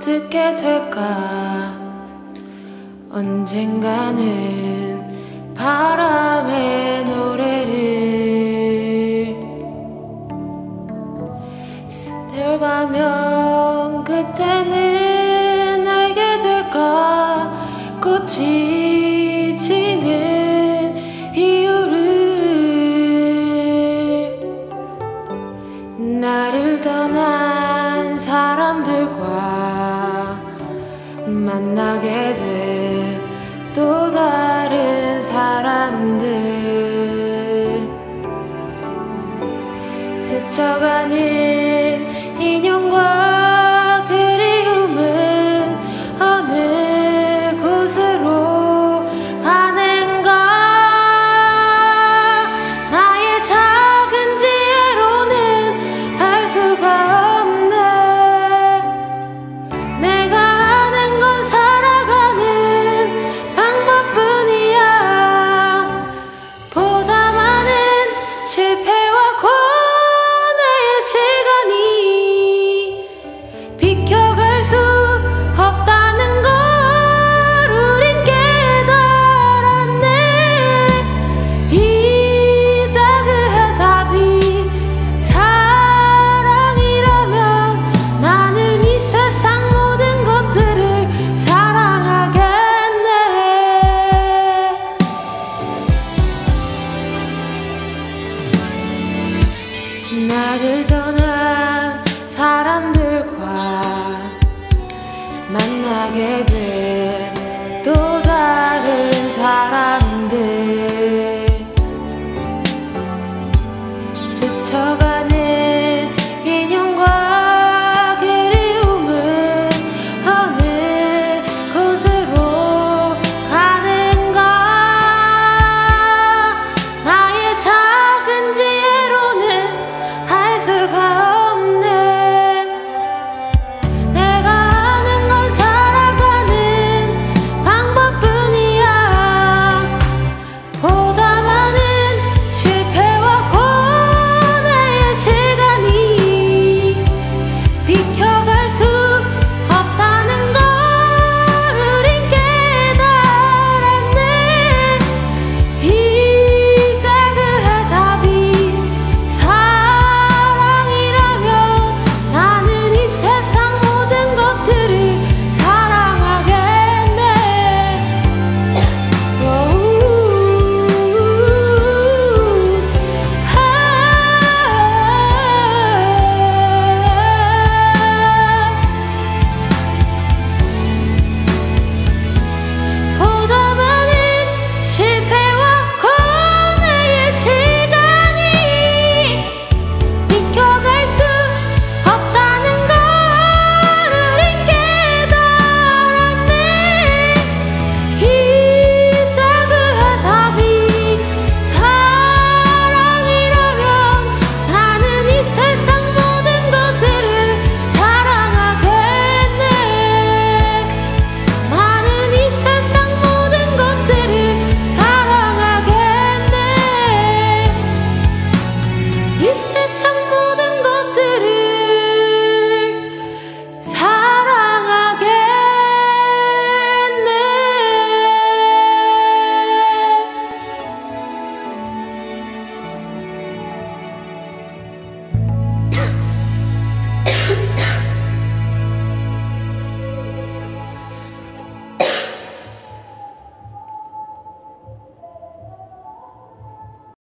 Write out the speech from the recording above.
듣게 될까? 언젠가는 바람의 노래를 스쳐가면 그때는 알게 될까? 꽃이 지는 이유를 나를 떠난 만나게 돼. 또 다른 사람들 스쳐가 나를 떠난 사람들과 만나게 될 또 다른 사람들